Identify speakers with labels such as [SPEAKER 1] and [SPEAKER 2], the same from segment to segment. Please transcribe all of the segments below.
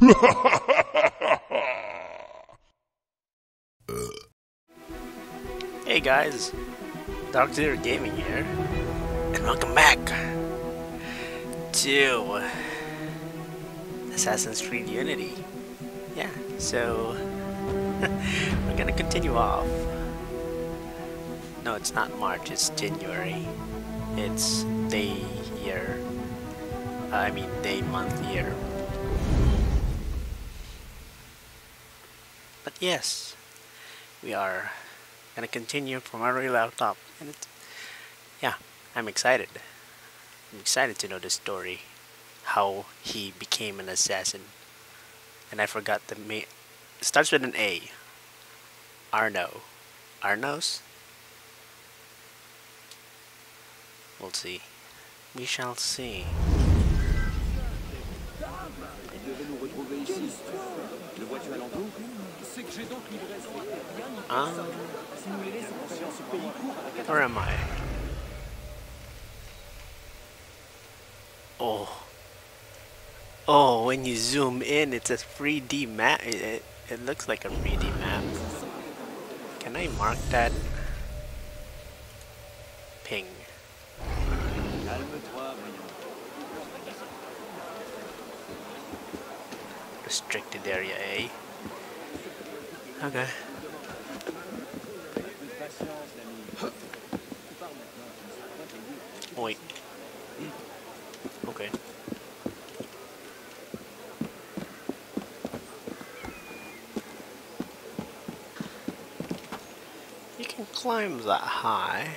[SPEAKER 1] hey guys, Doctor Gaming here, and welcome back to Assassin's Creed Unity. Yeah, so we're gonna continue off. No, it's not March, it's January. It's day, year. I mean, day, month, year. Yes, we are gonna continue from our laptop, and it, yeah, I'm excited. I'm excited to know the story, how he became an assassin. And I forgot the ma- starts with an A. Arno. Arnos? We'll see. We shall see. Um, where am I? Oh. Oh, when you zoom in, it's a 3D map. It, it, it looks like a 3D map. Can I mark that? Ping. Restricted area A. Okay. Oh, wait. Okay. You can climb that high.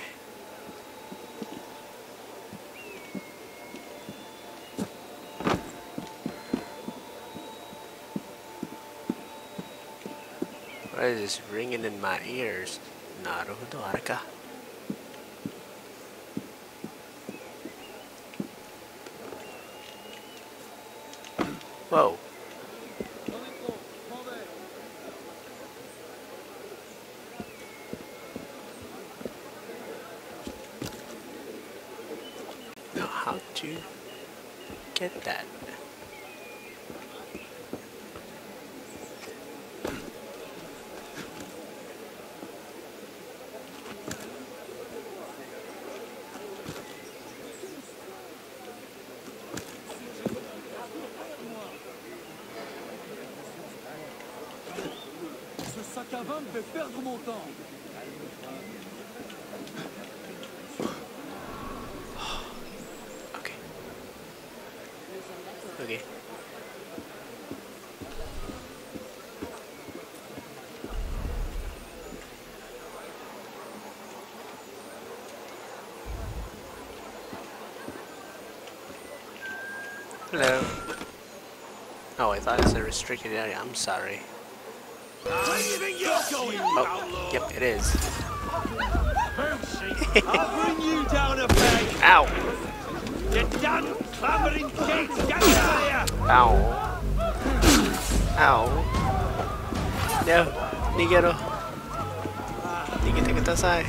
[SPEAKER 1] Why is this ringing in my ears? Naruhodo, araka. Whoa. Now how to get that?
[SPEAKER 2] Ce sac à me fait perdre mon temps.
[SPEAKER 1] Okay. Okay. Hello. Oh, I thought it's a restricted area. I'm sorry. Yep, it is.
[SPEAKER 2] I'll bring you down a peg.
[SPEAKER 1] Ow!
[SPEAKER 2] You're done clambering kids. Get out of here.
[SPEAKER 1] Ow. Ow. No. Nigero. Nigete kudasai.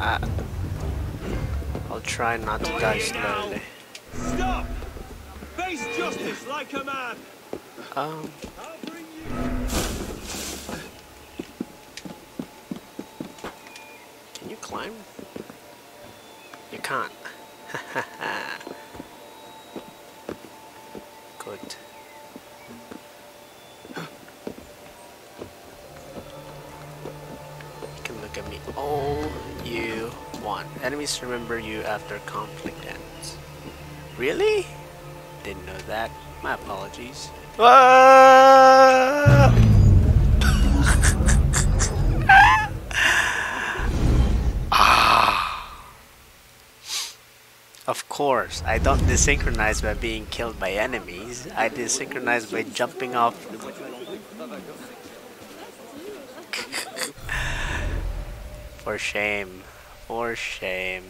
[SPEAKER 1] Uh, I'll try not to die slowly.
[SPEAKER 2] Stop. Face justice like a man.
[SPEAKER 1] Um,
[SPEAKER 2] I'll bring you.
[SPEAKER 1] can you climb? You can't. Good. You can look at me all you want. Enemies remember you after conflict ends. Really? Didn't know that. My apologies. Ah! Course, I don't desynchronize by being killed by enemies. I desynchronize by jumping off. For shame. For shame.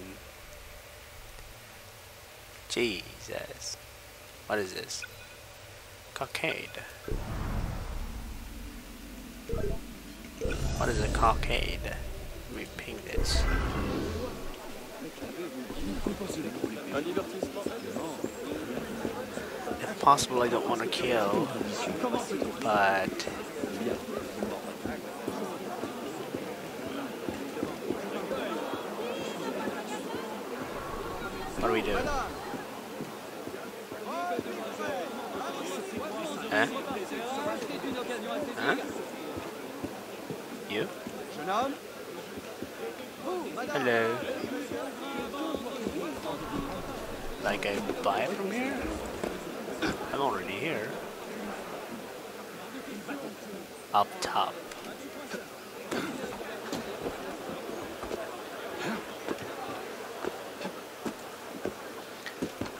[SPEAKER 1] Jesus. What is this? Cockade. What is a cockade? Let me ping this. Possible I don't want to kill, but what do we do? Huh? Huh? You? Hello. Like I buy it from here? I'm already here. Up top.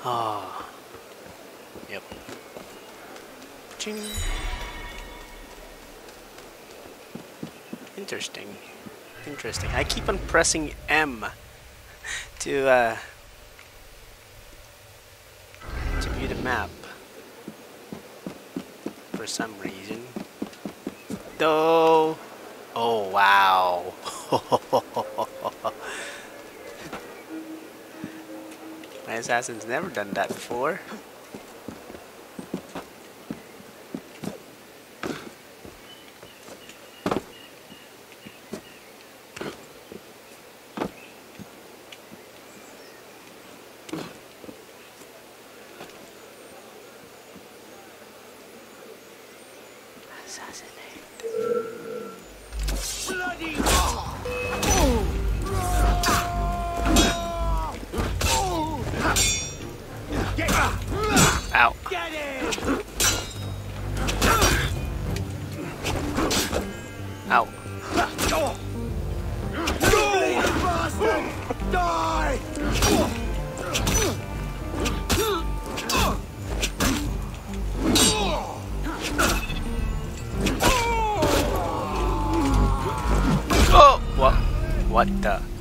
[SPEAKER 1] Ah. Yep. Ching. Interesting. Interesting. I keep on pressing M to uh to view the map for some reason. Though Oh wow. My assassin's never done that before. Ow. Ow.
[SPEAKER 2] Die!
[SPEAKER 1] Oh! What the?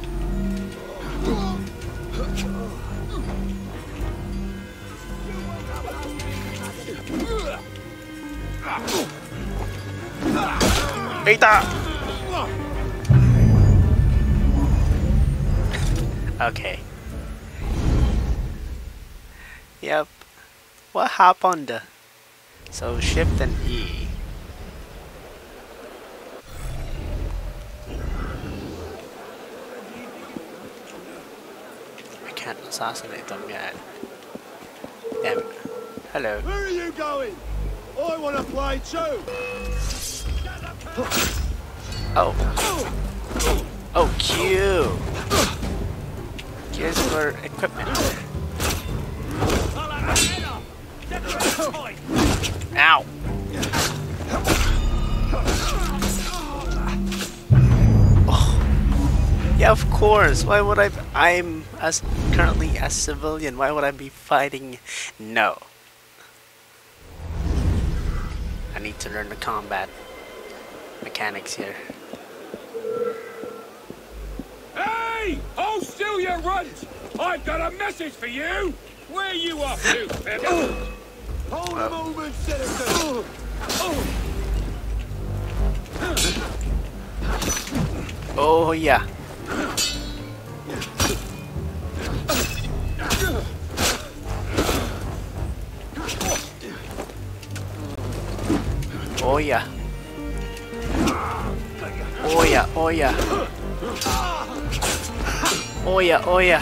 [SPEAKER 1] Eita! Okay. Yep. What happened? So shift and E. I can't assassinate them yet. Damn. Hello.
[SPEAKER 2] Where are you going? I want to play too!
[SPEAKER 1] Oh. Oh, Q. Is for equipment. Ow. Oh. Yeah, of course. Why would I? I'm as currently a civilian. Why would I be fighting? No. I need to learn the combat mechanics here.
[SPEAKER 3] Hey! Hold still, you runt! I've got a message for you! Where you off to, Pepper?
[SPEAKER 2] Hold a moment, citizen!
[SPEAKER 1] Oh yeah. Oh yeah. Oh yeah, oh yeah. Oh yeah, oh yeah.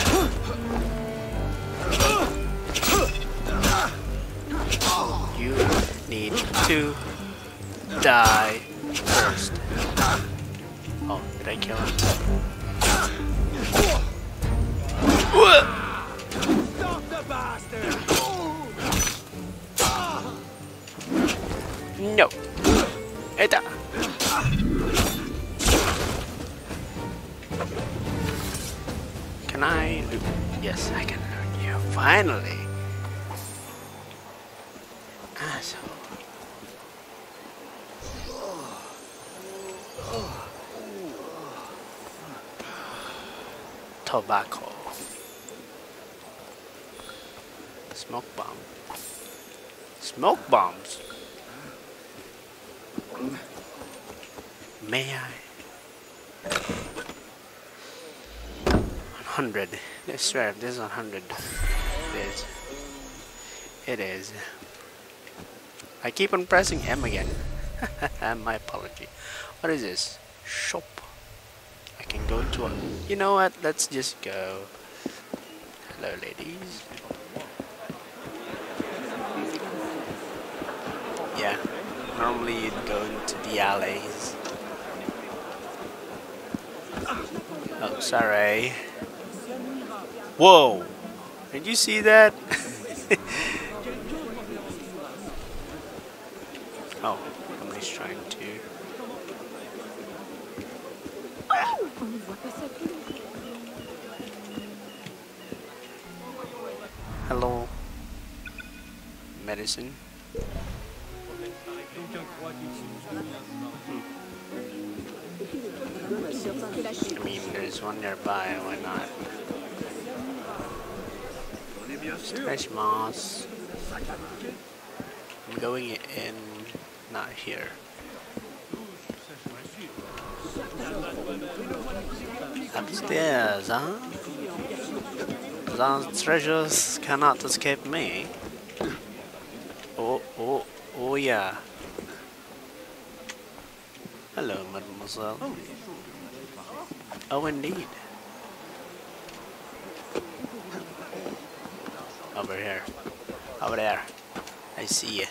[SPEAKER 1] You need to die first. Oh, did I kill him?
[SPEAKER 2] Stop the bastard!
[SPEAKER 1] No. Eta. Can I? Yes, I can learn you. Finally. Ah, so. Tobacco. Smoke bomb. Smoke bombs. May I? 100. I swear, this is 100. It is. It is. I keep on pressing M again. My apology. What is this? Shop. I can go to a... You know what? Let's just go. Hello, ladies. Yeah. Normally you'd go into the alleys. Oh, sorry. Whoa! Did you see that? oh, somebody's trying to. Hello. Medicine. Hmm. I mean, there's one nearby, why not? Stretch moss. I'm going in, not here. Upstairs, huh? Those treasures cannot escape me. Oh, oh, oh yeah. Hello, mademoiselle. Oh, indeed. Over here. Over there. I see you.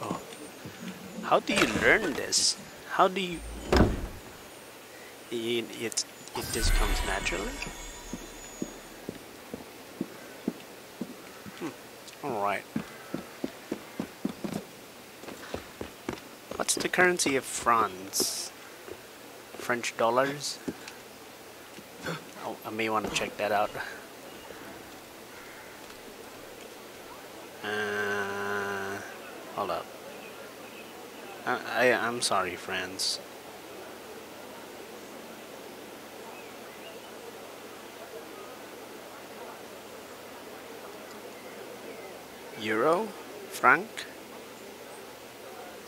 [SPEAKER 1] Oh. How do you learn this? How do you... It, it, it just comes naturally? Hmm. Alright. What's the currency of France? French dollars? I may want to check that out. Uh, hold up. I, I, I'm sorry, friends. Euro? Franc?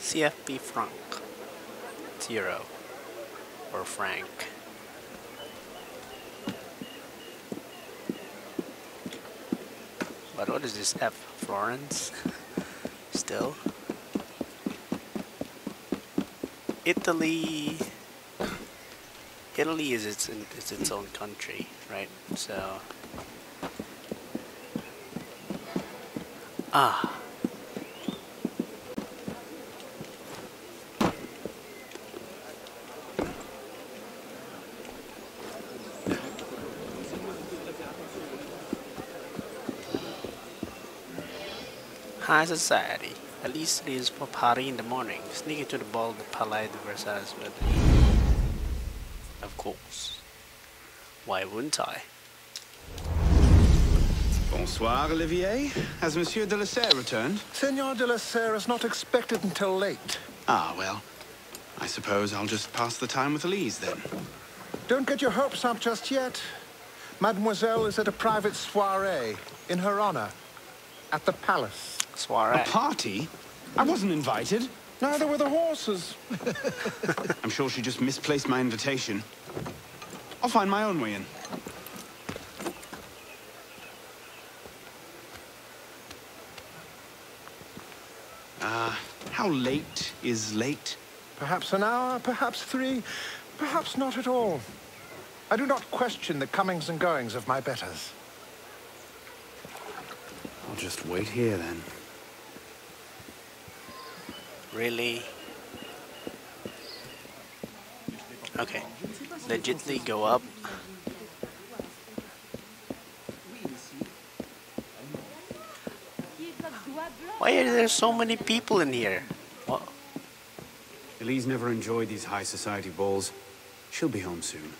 [SPEAKER 1] CFP franc. It's euro. Or franc. But what is this F? Florence? Still? Italy. Italy is its is its own country, right? So. Ah. High society. At least it is for party in the morning. Sneak into the ball the Palais de Versailles with Of course. Why wouldn't I?
[SPEAKER 4] Bonsoir, Olivier. Has Monsieur de la Serre returned?
[SPEAKER 5] Senor de la Serre is not expected until late.
[SPEAKER 4] Ah, well. I suppose I'll just pass the time with Elise then.
[SPEAKER 5] Don't get your hopes up just yet. Mademoiselle is at a private soiree in her honor at the palace.
[SPEAKER 1] Soiree.
[SPEAKER 4] A party? I wasn't invited.
[SPEAKER 5] Neither were the horses.
[SPEAKER 4] I'm sure she just misplaced my invitation. I'll find my own way in. Uh, how late is late?
[SPEAKER 5] Perhaps an hour, perhaps three, perhaps not at all. I do not question the comings and goings of my betters.
[SPEAKER 4] I'll just wait here then.
[SPEAKER 1] Really? Okay. Legitly go up. Why are there so many people in here? What?
[SPEAKER 4] Elise never enjoyed these high society balls. She'll be home soon.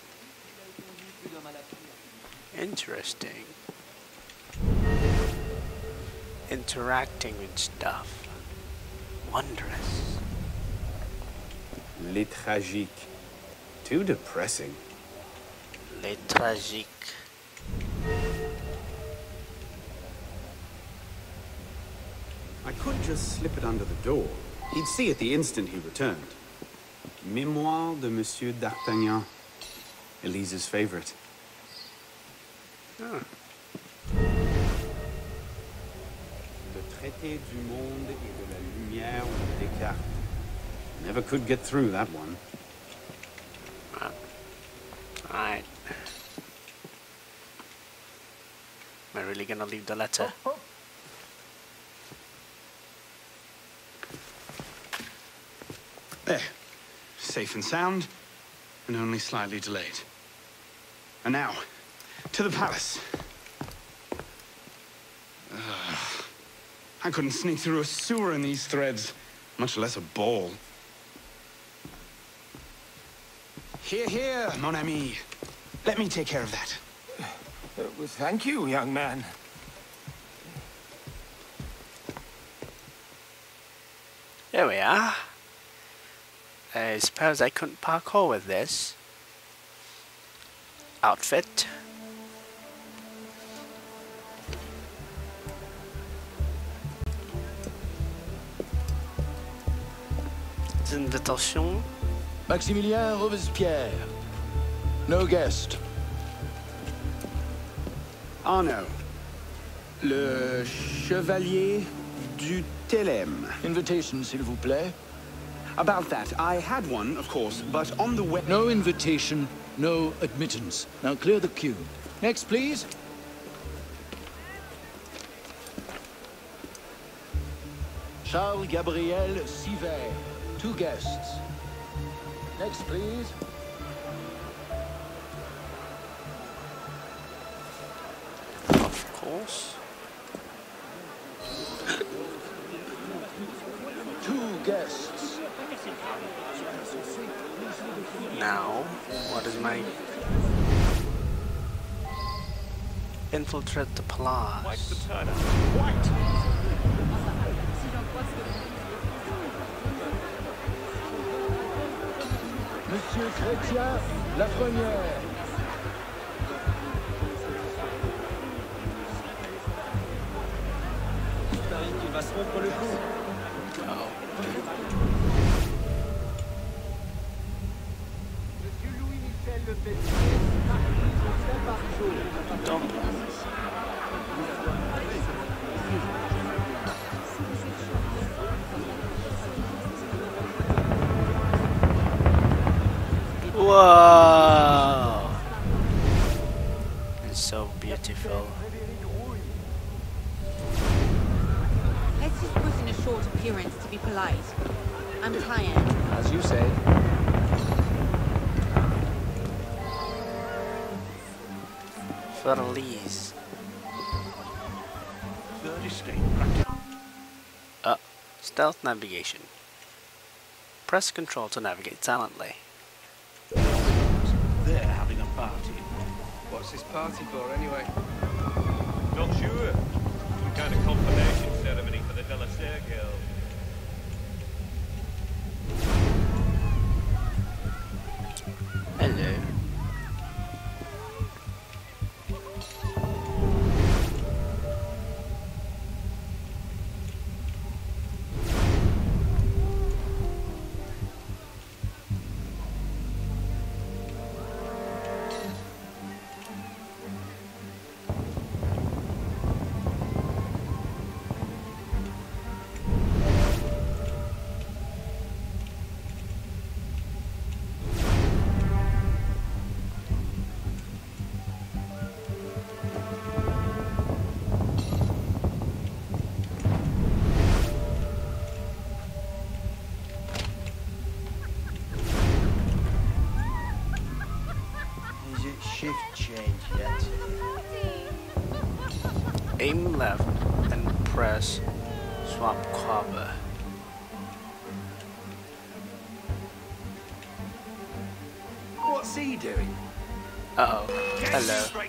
[SPEAKER 1] Interesting. Interacting with stuff. Wondrous.
[SPEAKER 4] Les tragiques. Too depressing.
[SPEAKER 1] Les tragiques.
[SPEAKER 4] I could just slip it under the door. He'd see it the instant he returned. Memoire de Monsieur d'Artagnan. Elise's favorite. Ah. Traité du monde et de la lumière de Descartes. Never could get through that one.
[SPEAKER 1] Alright. Am I really gonna leave the letter? Oh, oh.
[SPEAKER 4] There. Safe and sound, and only slightly delayed. And now, to the palace. I couldn't sneak through a sewer in these threads, much less a ball. Here, here, mon ami. Let me take care of that.
[SPEAKER 2] Uh, well, thank you, young man.
[SPEAKER 1] There we are. I suppose I couldn't parkour with this outfit. Invitation.
[SPEAKER 6] Maximilien Robespierre. No guest.
[SPEAKER 4] Arno. Le chevalier du Télème.
[SPEAKER 6] Invitation, s'il vous plaît.
[SPEAKER 4] About that, I had one, of course, but on the way...
[SPEAKER 6] No invitation, no admittance. Now clear the queue. Next, please. Charles Gabriel Siver. Two guests. Next, please.
[SPEAKER 1] Of course.
[SPEAKER 6] Two guests.
[SPEAKER 1] Now, what is my infiltrate the palace?
[SPEAKER 3] the turner. White!
[SPEAKER 6] Monsieur Chrétien, la première.
[SPEAKER 7] Paris qui va se
[SPEAKER 6] rompre le coup.
[SPEAKER 1] Monsieur
[SPEAKER 3] Louis-Michel Le Petit,
[SPEAKER 1] marquise stealth navigation. Press control to navigate silently.
[SPEAKER 3] They're having a party.
[SPEAKER 8] What's this party for, anyway?
[SPEAKER 3] Not sure. Some kind of confirmation ceremony for the
[SPEAKER 8] de
[SPEAKER 1] la Serre Guild. Press swap cover.
[SPEAKER 8] What's he doing?
[SPEAKER 1] Uh oh. Hello.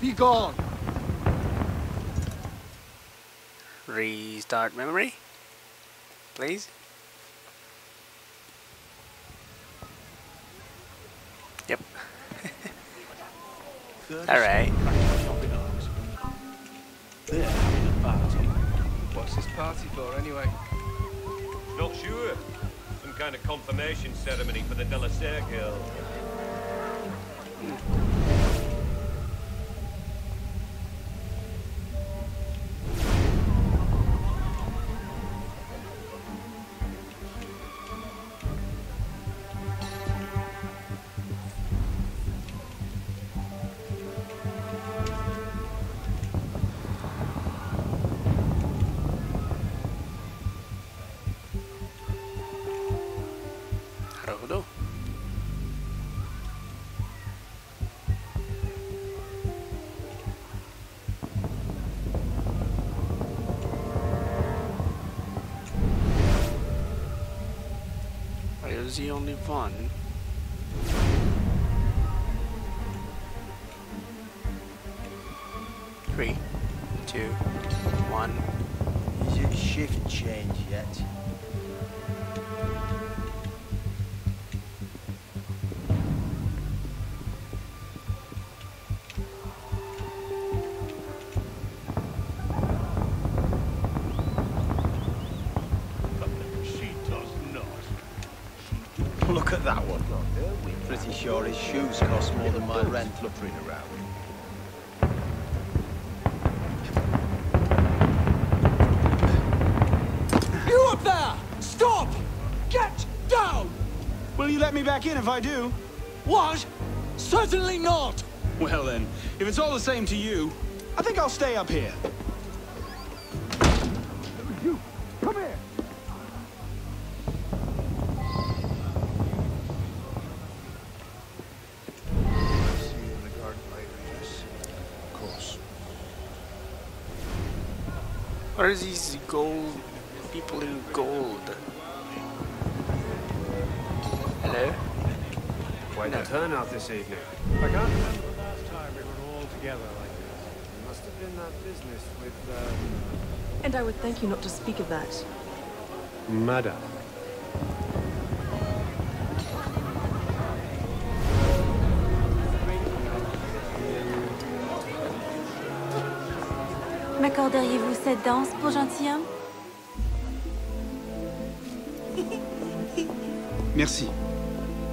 [SPEAKER 6] Be gone.
[SPEAKER 1] Restart memory. Please.
[SPEAKER 8] For
[SPEAKER 3] The
[SPEAKER 1] only one.
[SPEAKER 8] His shoes cost more than my rent fluttering around.
[SPEAKER 6] You up there! Stop! Get down!
[SPEAKER 4] Will you let me back in if I do?
[SPEAKER 6] What? Certainly not!
[SPEAKER 4] Well then, if it's all the same to you, I think I'll stay up here.
[SPEAKER 1] What are these gold people in gold? Hello?
[SPEAKER 9] Quite
[SPEAKER 1] No.
[SPEAKER 9] a turnout this evening. I can't remember the last time we were all together like this. It must have been that business with, uh...
[SPEAKER 10] And I would thank you not to speak of that.
[SPEAKER 9] Madame.
[SPEAKER 7] M'accorderiez-vous cette danse pour gentilhomme
[SPEAKER 4] Merci.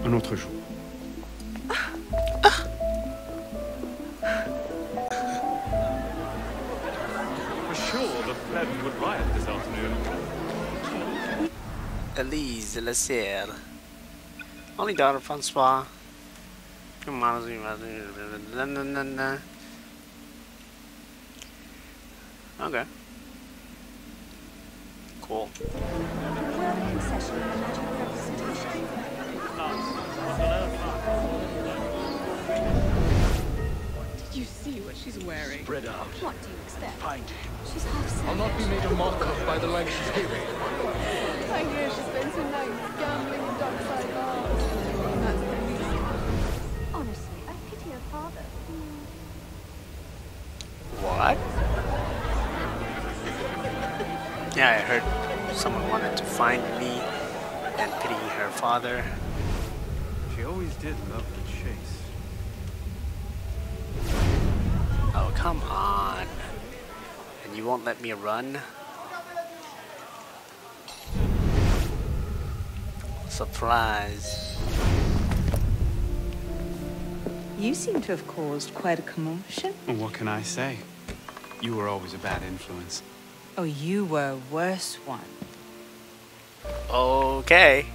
[SPEAKER 4] Un autre jour.
[SPEAKER 2] For sure, the plebs would riot this afternoon.
[SPEAKER 1] Elise La Serre. Only daughter of Francois. Okay. Cool.
[SPEAKER 10] Did you see what she's wearing?
[SPEAKER 6] Spread out.
[SPEAKER 7] What do you expect?
[SPEAKER 6] Find him.
[SPEAKER 7] She's half
[SPEAKER 6] I'll not be made a mock of by the like she's hearing.
[SPEAKER 10] I hear she spends her nights gambling in dockside bars.
[SPEAKER 1] Yeah, I heard someone wanted to find me and pity her father.
[SPEAKER 9] She always did love the chase.
[SPEAKER 1] Oh, come on. And you won't let me run? Surprise.
[SPEAKER 11] You seem to have caused quite a commotion.
[SPEAKER 4] Well, what can I say? You were always a bad influence.
[SPEAKER 11] Oh, you were a worse one.
[SPEAKER 1] Okay.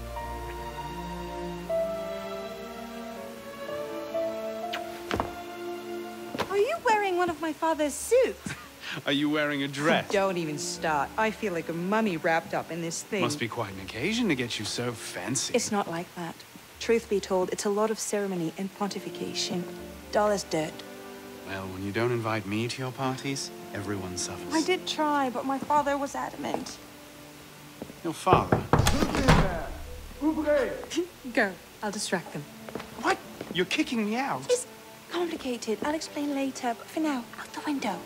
[SPEAKER 11] Are you wearing one of my father's suits?
[SPEAKER 4] Are you wearing a dress?
[SPEAKER 11] Don't even start. I feel like a mummy wrapped up in this thing.
[SPEAKER 4] Must be quite an occasion to get you so fancy.
[SPEAKER 11] It's not like that. Truth be told, it's a lot of ceremony and pontification. Dull as dirt.
[SPEAKER 4] Well, when you don't invite me to your parties, everyone suffers.
[SPEAKER 11] I did try, but my father was adamant.
[SPEAKER 4] Your father?
[SPEAKER 11] Go. I'll distract them.
[SPEAKER 4] What? You're kicking me out?
[SPEAKER 11] It's complicated. I'll explain later, but for now, out the window.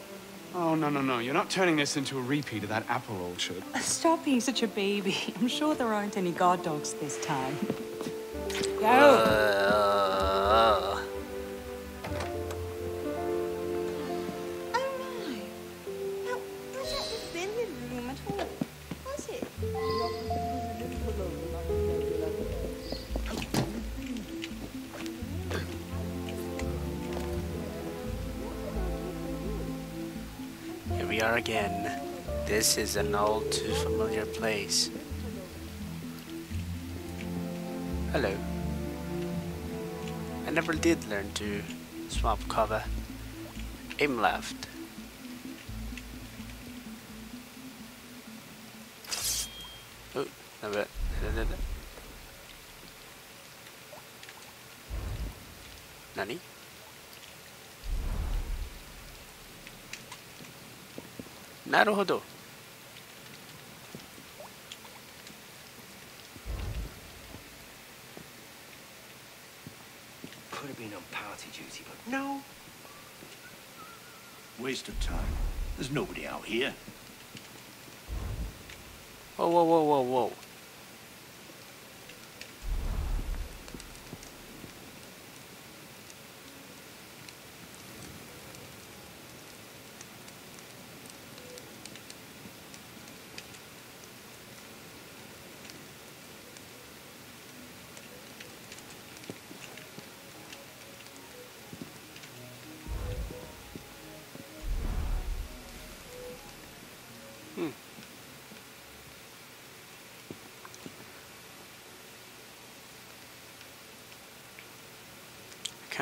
[SPEAKER 4] Oh, no, no, no. You're not turning this into a repeat of that apple orchard.
[SPEAKER 11] Stop being such a baby. I'm sure there aren't any guard dogs this time. Go.
[SPEAKER 1] Uh, are again. This is an all too familiar place. Hello. I never did learn to swap cover. Aim left. Oh, never. Nani? A bit. Nani? Naruhodo.
[SPEAKER 2] Could have been on party duty, but no.
[SPEAKER 12] Waste of time. There's nobody out here.
[SPEAKER 1] Whoa, whoa, whoa, whoa, whoa.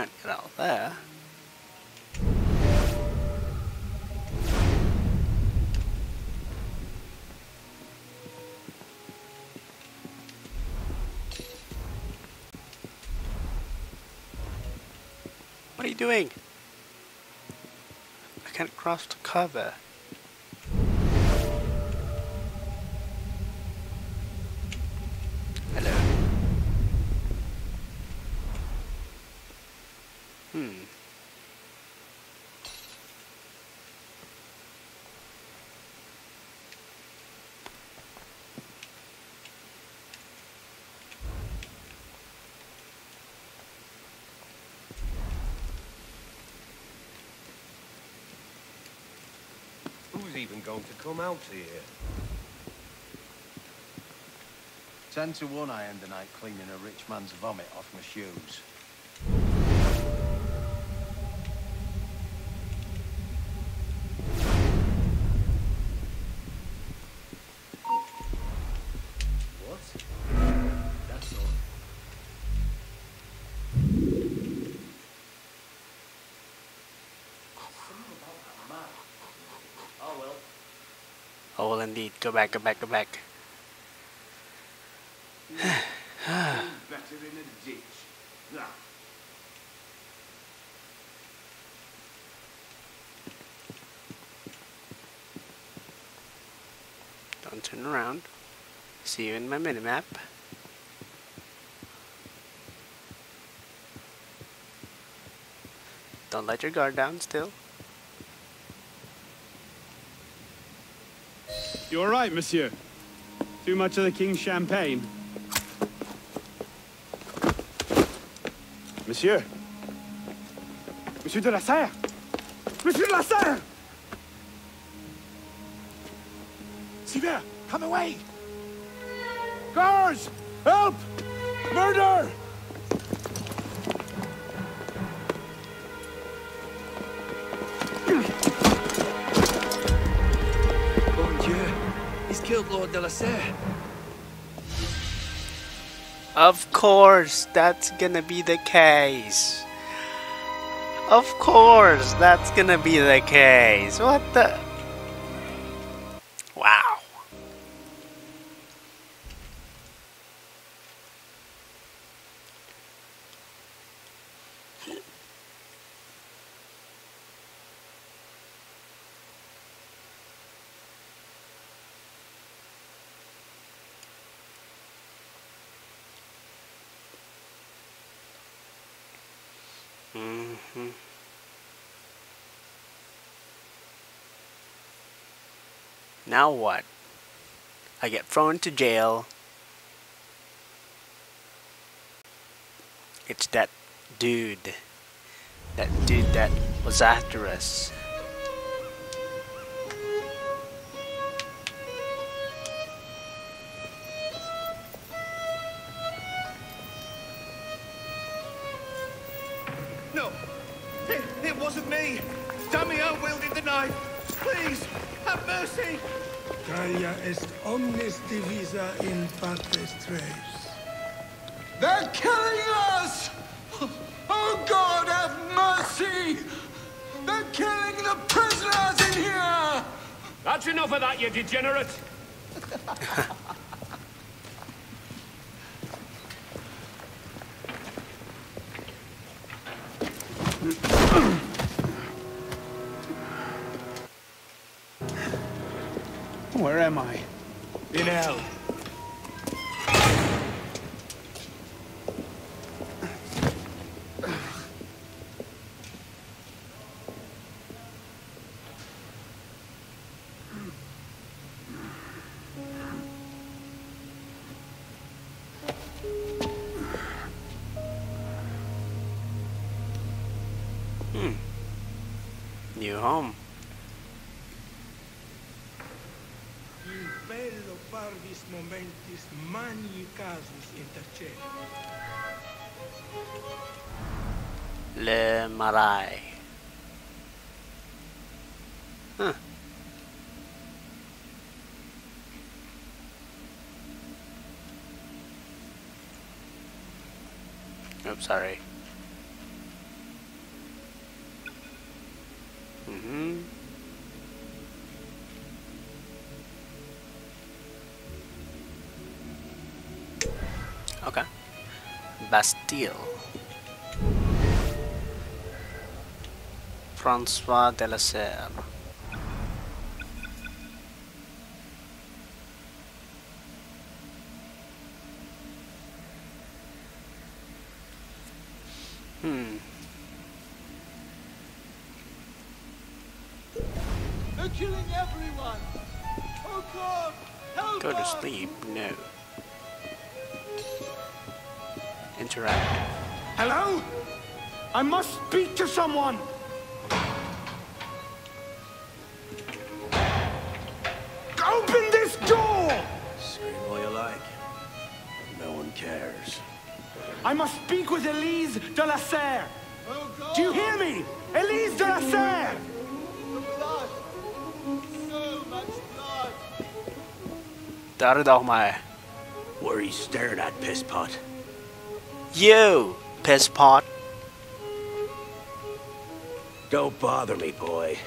[SPEAKER 1] Can't get out there. What are you doing? I can't cross the cover. Hello. Hmm.
[SPEAKER 2] Even going to come out here?
[SPEAKER 8] Ten to one I end the night cleaning a rich man's vomit off my shoes. Well
[SPEAKER 1] indeed. Go back, go back, go back.
[SPEAKER 12] Better in a ditch.
[SPEAKER 1] Don't turn around. See you in my minimap. Don't let your guard down still.
[SPEAKER 4] You all right, monsieur? Too much of the king's champagne? Monsieur? Monsieur de la Serre? Monsieur de la Serre!
[SPEAKER 12] Sivert, come away!
[SPEAKER 4] Guards! Help! Murder!
[SPEAKER 2] He's killed Lord de.
[SPEAKER 1] Of course, that's gonna be the case. Of course, that's gonna be the case. What the? Wow. hmm Now what? I get thrown to jail. It's that dude. That dude that was after us.
[SPEAKER 13] Omnis divisa in partes tres.
[SPEAKER 5] They're killing us! Oh God, have mercy! They're killing the prisoners in here!
[SPEAKER 3] That's enough of that, you degenerate!
[SPEAKER 4] Where am I?
[SPEAKER 12] In hell.
[SPEAKER 1] Le Marais. Huh. Oops, sorry. Bastille. Francois de
[SPEAKER 2] I must speak to someone! Open this door!
[SPEAKER 8] Scream all you like. No one cares.
[SPEAKER 2] I must speak with Elise de la Serre! Oh, Do you hear me? Elise de la Serre!
[SPEAKER 1] Daar doch mal.
[SPEAKER 8] What are you staring at, piss pot?
[SPEAKER 1] You, piss pot.
[SPEAKER 8] Don't bother me, boy.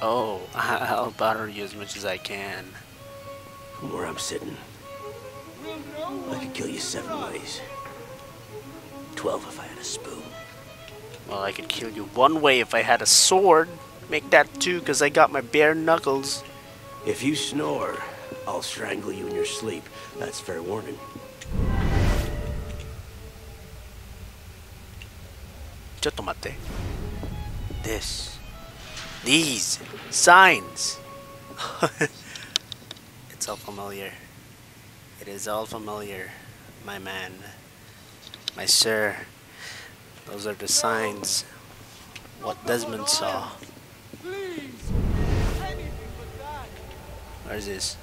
[SPEAKER 1] Oh, I'll bother you as much as I can.
[SPEAKER 8] From where I'm sitting, I could kill you seven ways. Twelve if I had a spoon.
[SPEAKER 1] Well, I could kill you one way if I had a sword. Make that two, because I got my bare knuckles.
[SPEAKER 8] If you snore, I'll strangle you in your sleep. That's fair warning.
[SPEAKER 1] Mate. This. These. Signs. it's all familiar. It is all familiar, my man. My sir. Those are the signs. What Desmond saw. Where's this?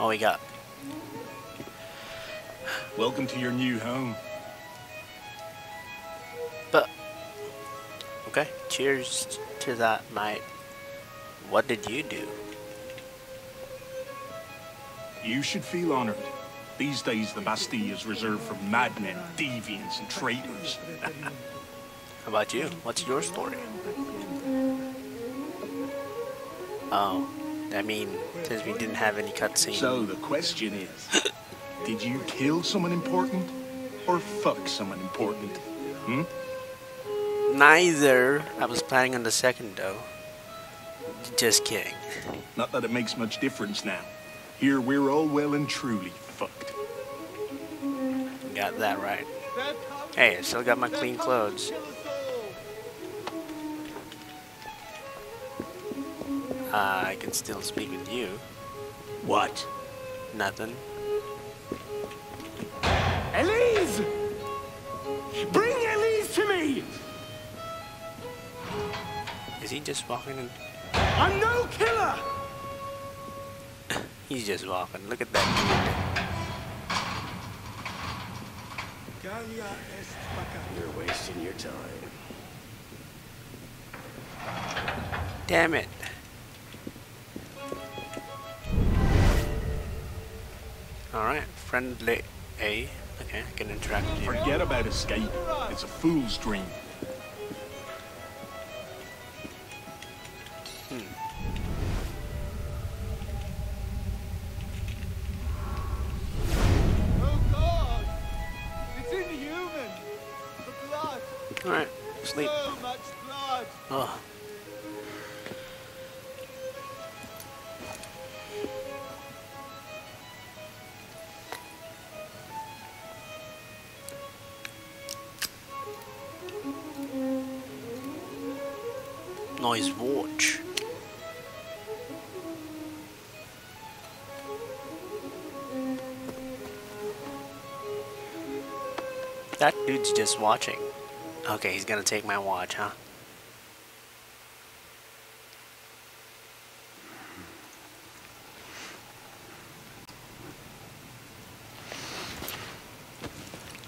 [SPEAKER 1] What we got?
[SPEAKER 12] Welcome to your new home.
[SPEAKER 1] But okay, cheers to that, mate. What did you do?
[SPEAKER 12] You should feel honored. These days, the Bastille is reserved for madmen, deviants, and traitors.
[SPEAKER 1] How about you? What's your story? Oh, I mean, since we didn't have any cutscene.
[SPEAKER 12] So the question is, did you kill someone important or fuck someone important? Hmm?
[SPEAKER 1] Neither. I was planning on the second though. Just kidding.
[SPEAKER 12] Not that it makes much difference now. Here we're all well and truly fucked.
[SPEAKER 1] Got that right. Hey, I still got my clean clothes. Uh, I can still speak with you.
[SPEAKER 8] What?
[SPEAKER 1] Nothing.
[SPEAKER 2] Elise! Bring Elise to me!
[SPEAKER 1] Is he just walking in?
[SPEAKER 2] I'm no killer!
[SPEAKER 1] He's just walking. Look at that
[SPEAKER 13] Gallia est vacant.
[SPEAKER 8] You're wasting your time.
[SPEAKER 1] Damn it. Friendly A. Okay, I can interact with you.
[SPEAKER 12] Forget about escape. It's a fool's dream. Hmm. Oh God! It's inhuman. The blood.
[SPEAKER 1] All right, sleep.
[SPEAKER 2] So much blood.
[SPEAKER 1] Noise watch. That dude's just watching. Okay, he's gonna take my watch, huh?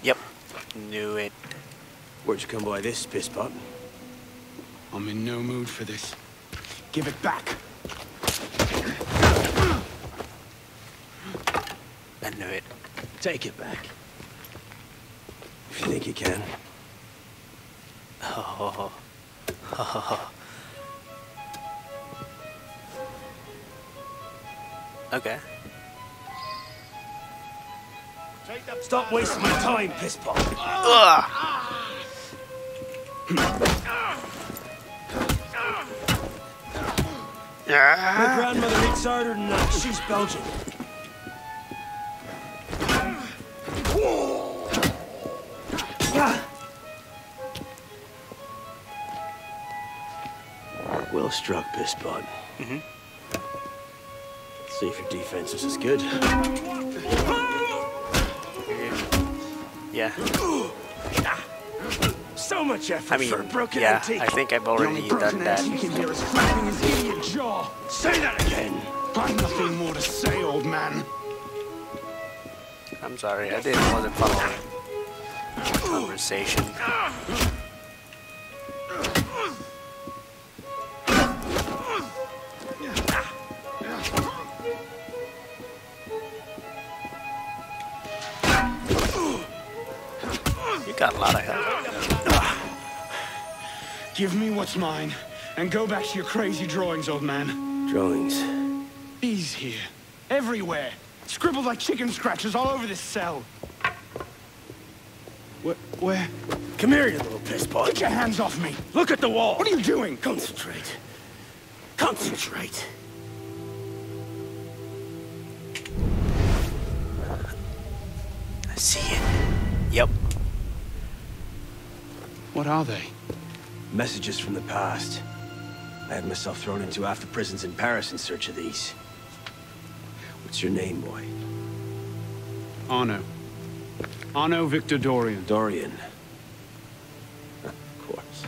[SPEAKER 1] Yep, knew it.
[SPEAKER 8] Where'd you come by this, piss pot?
[SPEAKER 4] I'm in no mood for this. Give it back.
[SPEAKER 1] I knew it.
[SPEAKER 8] Take it back. If you think you can.
[SPEAKER 1] Oh. okay.
[SPEAKER 8] Stop wasting my time, piss pot.
[SPEAKER 1] Ugh.
[SPEAKER 8] My grandmother hits harder than that. She's Belgian. Well struck, piss pot.
[SPEAKER 1] Mm-hmm.
[SPEAKER 8] See if your defense is as good.
[SPEAKER 1] Yeah.
[SPEAKER 8] So much effort
[SPEAKER 1] I mean,
[SPEAKER 8] for a broken
[SPEAKER 1] yeah,
[SPEAKER 8] antique.
[SPEAKER 1] I think I've already done that.
[SPEAKER 4] You can hear is cracking his idiot jaw.
[SPEAKER 8] Say that again.
[SPEAKER 4] I've nothing more to say, old man.
[SPEAKER 1] I'm sorry, I didn't wasn't following conversation. You got a lot of help.
[SPEAKER 4] Give me what's mine, and go back to your crazy drawings, old man.
[SPEAKER 8] Drawings.
[SPEAKER 4] These here. Everywhere. Scribbled like chicken scratches all over this cell. Where? Where?
[SPEAKER 8] Come here, you little piss pot.
[SPEAKER 4] Get your hands off me!
[SPEAKER 8] Look at the wall.
[SPEAKER 4] What are you doing?
[SPEAKER 8] Concentrate. Concentrate.
[SPEAKER 1] I see it. Yep.
[SPEAKER 4] What are they?
[SPEAKER 8] Messages from the past. I had myself thrown into half the prisons in Paris in search of these. What's your name, boy?
[SPEAKER 4] Arno. Arno Victor Dorian.
[SPEAKER 8] Dorian. of course.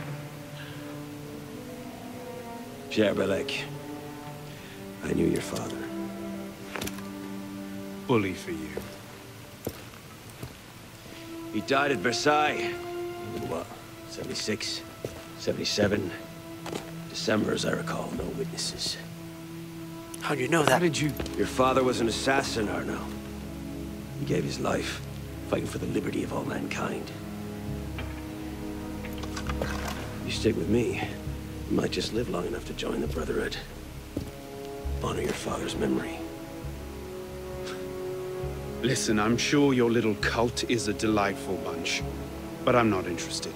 [SPEAKER 8] Pierre Bellec. I knew your father.
[SPEAKER 4] Bully for you.
[SPEAKER 8] He died at Versailles. In what? 76? 77? December, as I recall. No witnesses.
[SPEAKER 1] How do you know that?
[SPEAKER 4] How did you...
[SPEAKER 8] Your father was an assassin, Arno. He gave his life, fighting for the liberty of all mankind. You stick with me, you might just live long enough to join the Brotherhood. Honor your father's memory.
[SPEAKER 4] Listen, I'm sure your little cult is a delightful bunch, but I'm not interested.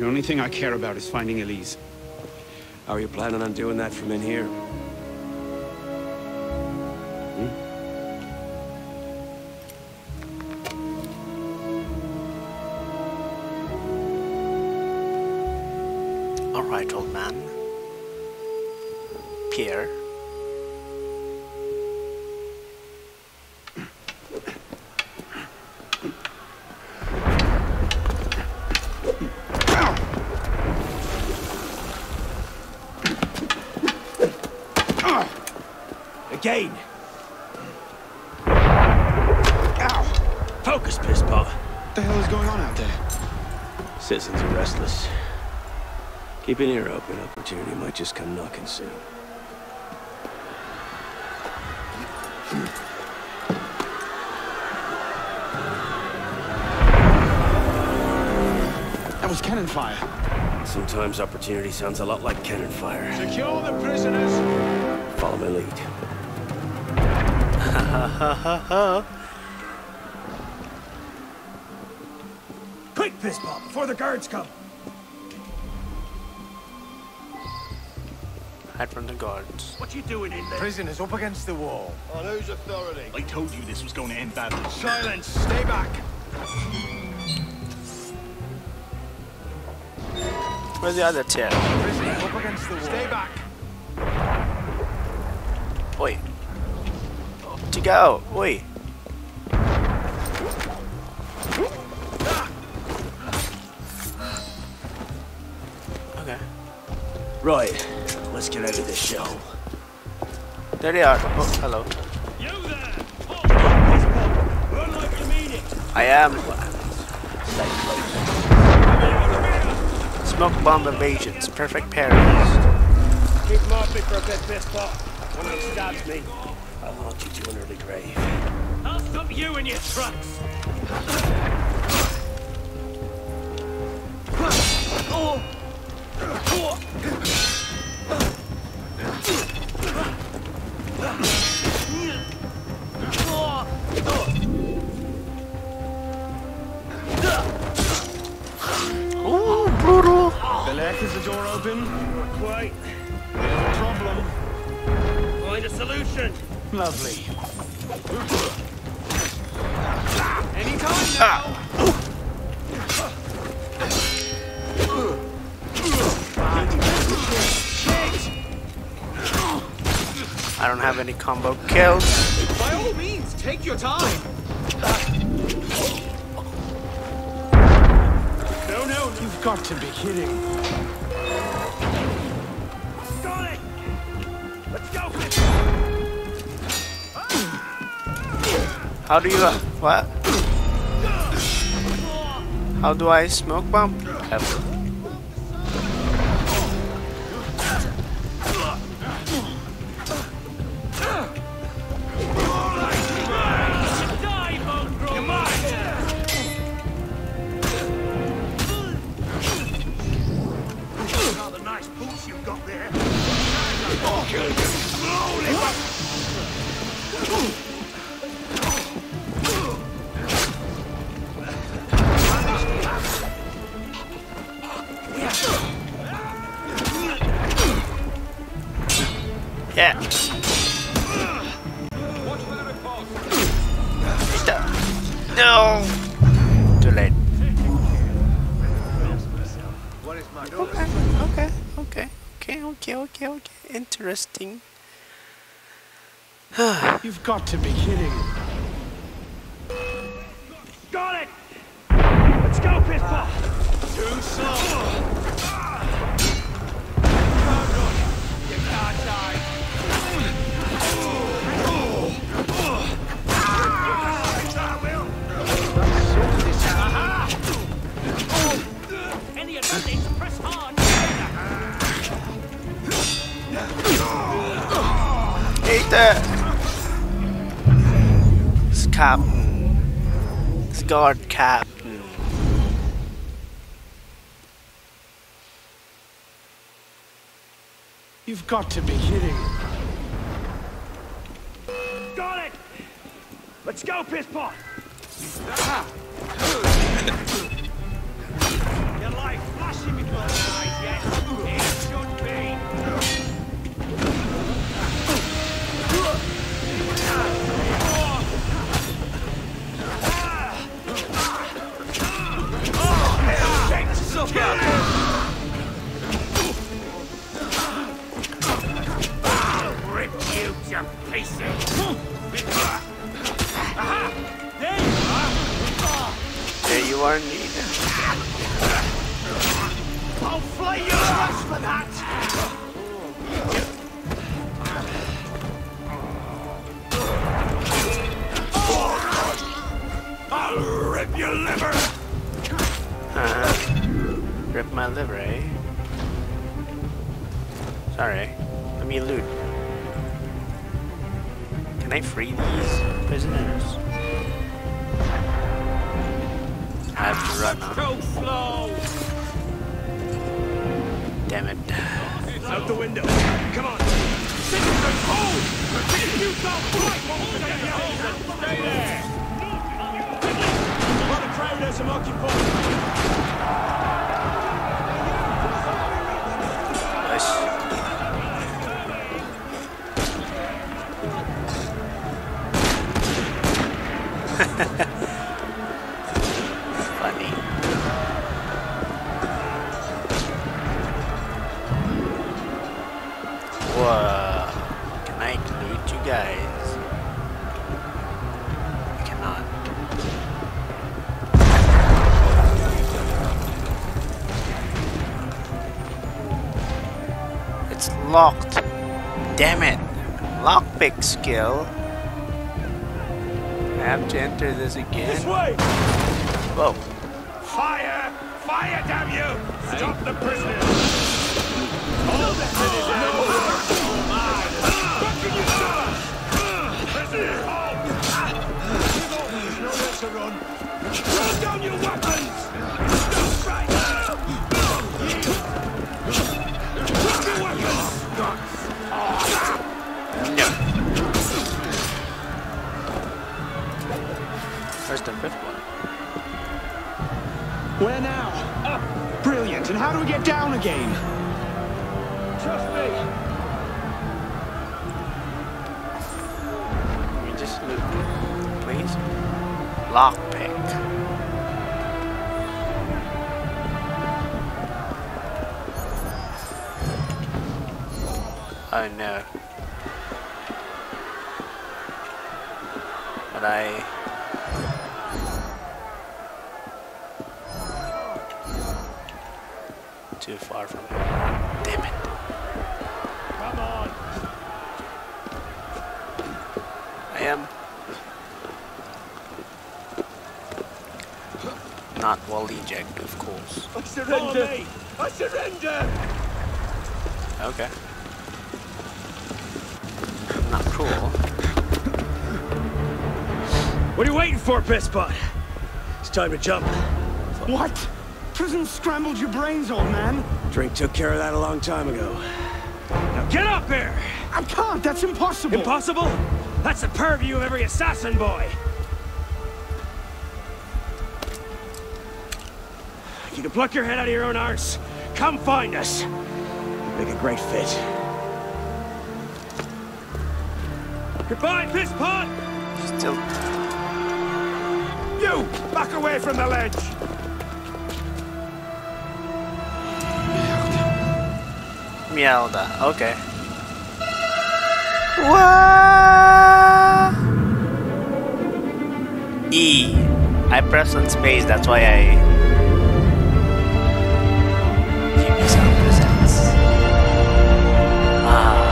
[SPEAKER 4] The only thing I care about is finding Elise.
[SPEAKER 8] How are you planning on doing that from in here? Keep an ear open. Opportunity might just come knocking soon.
[SPEAKER 4] That was cannon fire.
[SPEAKER 8] Sometimes opportunity sounds a lot like cannon fire.
[SPEAKER 13] Secure the prisoners.
[SPEAKER 8] Follow my lead. Ha ha ha ha ha! Quick, piss pot, before the guards come!
[SPEAKER 1] Hide from the guards.
[SPEAKER 2] What you doing in there?
[SPEAKER 9] Prison is up against the wall.
[SPEAKER 2] Oh, On whose authority?
[SPEAKER 12] I told you this was going to end badly.
[SPEAKER 9] Silence! Stay back!
[SPEAKER 1] Where's the other two?
[SPEAKER 9] Prison is up against the wall. Stay back!
[SPEAKER 1] Wait. To go. Wait. Ah. Okay.
[SPEAKER 8] Right, let's get out of this shell.
[SPEAKER 1] There they are. Oh, hello.
[SPEAKER 8] Run like you mean it.
[SPEAKER 1] I am. Smoke bomb evasions. Perfect parries.
[SPEAKER 8] Keep them off me for a bit, piss pot. One of them stabs me. I'll haunt you to an early grave.
[SPEAKER 3] I'll stop you in your tracks.
[SPEAKER 1] Combo kills.
[SPEAKER 9] By all means, take your time! No, no, you've got to be kidding.
[SPEAKER 3] Got it! Let's go!
[SPEAKER 1] How do you? Uh, what? How do I smoke bomb? F.
[SPEAKER 2] got
[SPEAKER 9] to be kidding.
[SPEAKER 1] Guard Captain.
[SPEAKER 9] You've got to be kidding.
[SPEAKER 3] Got it! Let's go, piss pot! Your life flashing before your eyes, yes? Rip you to pieces! Aha! There you are!
[SPEAKER 1] There you are, indeed.
[SPEAKER 3] I'll flay your for that! I'll rip your liver!
[SPEAKER 1] Uh-huh. Rip my liver, eh? Sorry. Let me loot. Can I free these prisoners? I have to run, huh? Damn it.
[SPEAKER 8] Out the window. Come on.
[SPEAKER 3] Hold! You don't fight! Stay there! Stay there!
[SPEAKER 8] What a crowd has some occupied.
[SPEAKER 1] Funny. Whoa. Can I loot you guys? I cannot. It's locked. Damn it. Lockpick skill. I have to enter this again.
[SPEAKER 3] This way!
[SPEAKER 1] Whoa.
[SPEAKER 3] Fire! Fire, damn you! Stop the prisoners! Hold the city's What can you do? Prisoners, hold! There's nowhere to run. Throw down your weapons!
[SPEAKER 1] Where's the fifth one?
[SPEAKER 4] Where now? Up. Brilliant. And how do we get down again?
[SPEAKER 3] Trust me!
[SPEAKER 1] Can you just please? Lockpick. Am not well ejected, of course.
[SPEAKER 3] I surrender! I surrender!
[SPEAKER 1] Okay. Not cruel.
[SPEAKER 8] What are you waiting for, Pisspot? It's time to jump.
[SPEAKER 4] What? Prison scrambled your brains, old man.
[SPEAKER 8] Drink took care of that a long time ago. Now get up there!
[SPEAKER 4] I can't. That's impossible.
[SPEAKER 8] Impossible? That's the purview of every assassin boy. If you can pluck your head out of your own arse, come find us. You'd make a great fit. Goodbye, Pisspot!
[SPEAKER 1] Still.
[SPEAKER 3] You! Back away from the ledge!
[SPEAKER 1] Mielda. Okay. What? E. I press on space. That's why I. Ah.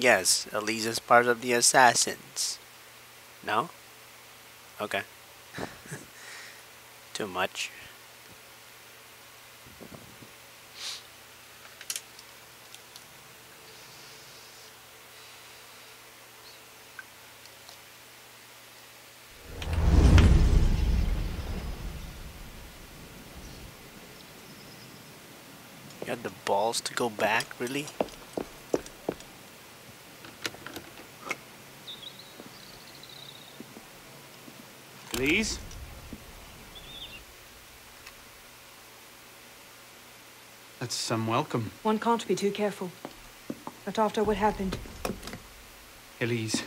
[SPEAKER 1] Guess. Elise is part of the assassins. Okay. Too much. You had the balls to go back, really?
[SPEAKER 4] Please? That's some welcome.
[SPEAKER 11] One can't be too careful. But after what happened,
[SPEAKER 4] Elise,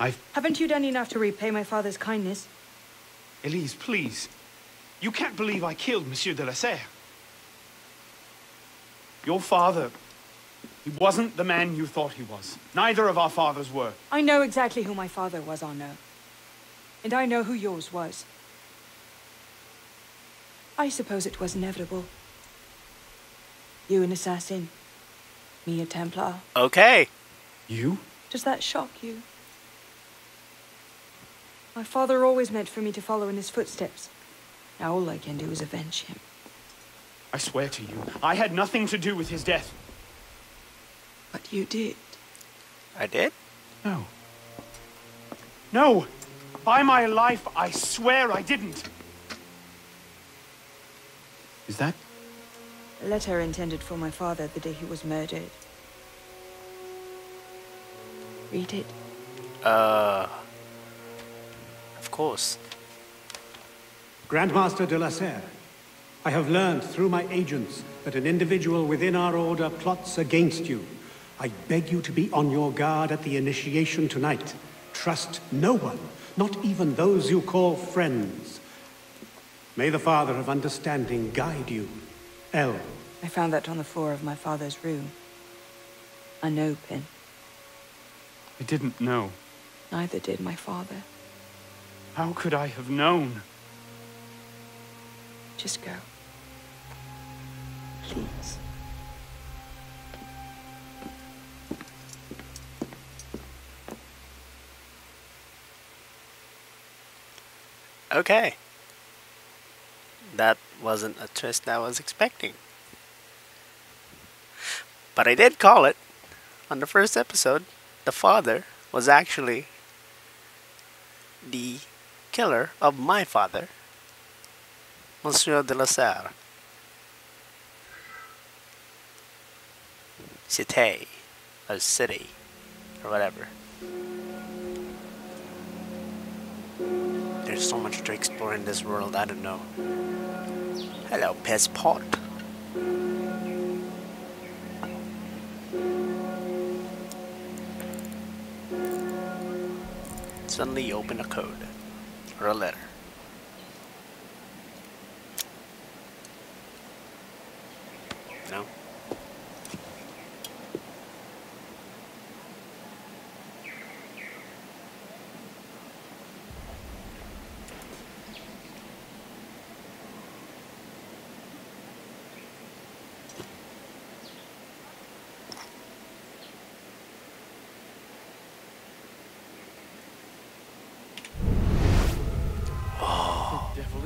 [SPEAKER 4] I've...
[SPEAKER 11] haven't you done enough to repay my father's kindness?
[SPEAKER 4] Elise, please. You can't believe I killed Monsieur de la Serre. Your father, he wasn't the man you thought he was. Neither of our fathers were.
[SPEAKER 11] I know exactly who my father was, Arno. And I know who yours was. I suppose it was inevitable. You an assassin, me a Templar.
[SPEAKER 1] Okay.
[SPEAKER 4] You?
[SPEAKER 11] Does that shock you? My father always meant for me to follow in his footsteps. Now all I can do is avenge him.
[SPEAKER 4] I swear to you, I had nothing to do with his death.
[SPEAKER 11] But you did.
[SPEAKER 1] I did?
[SPEAKER 4] No. No! By my life, I swear I didn't. Is that?
[SPEAKER 11] A letter intended for my father the day he was murdered. Read it.
[SPEAKER 1] Uh. Of course.
[SPEAKER 14] Grandmaster de la Serre, I have learned through my agents that an individual within our order plots against you. I beg you to be on your guard at the initiation tonight. Trust no one,
[SPEAKER 15] not even those you call friends. May the Father of Understanding guide you, El.
[SPEAKER 16] I found that on the floor of my father's room. A no pin.
[SPEAKER 17] I didn't know.
[SPEAKER 16] Neither did my father.
[SPEAKER 17] How could I have known?
[SPEAKER 16] Just go. Please.
[SPEAKER 1] Okay. That wasn't a twist I was expecting. But I did call it. On the first episode, the father was actually the killer of my father, Monsieur de la Serre. Cité, or city, or whatever. There's so much to explore in this world, I don't know. Hello, piss pot. Suddenly you open a code or a letter.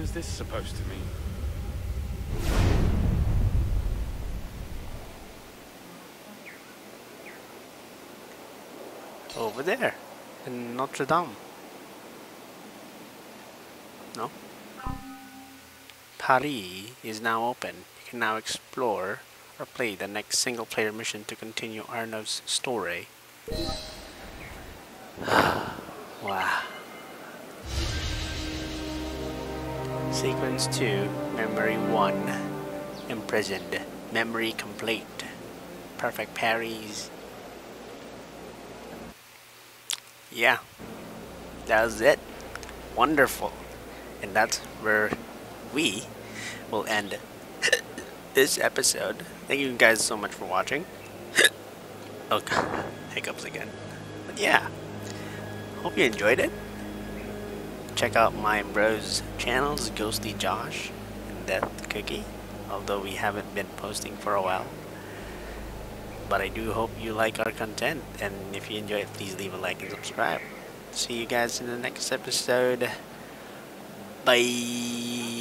[SPEAKER 17] Is this supposed to mean?
[SPEAKER 1] Over there, in Notre Dame. No? Paris is now open. You can now explore or play the next single player mission to continue Arno's story. wow. Sequence 2, Memory 1. Imprisoned. Memory complete. Perfect parries. Yeah. That was it. Wonderful. And that's where we will end this episode. Thank you guys so much for watching. oh, hiccups again. But yeah. Hope you enjoyed it. Check out my bros channels, Ghostly Josh and Death Cookie. Although we haven't been posting for a while. But I do hope you like our content. And if you enjoy it, please leave a like and subscribe. See you guys in the next episode. Bye.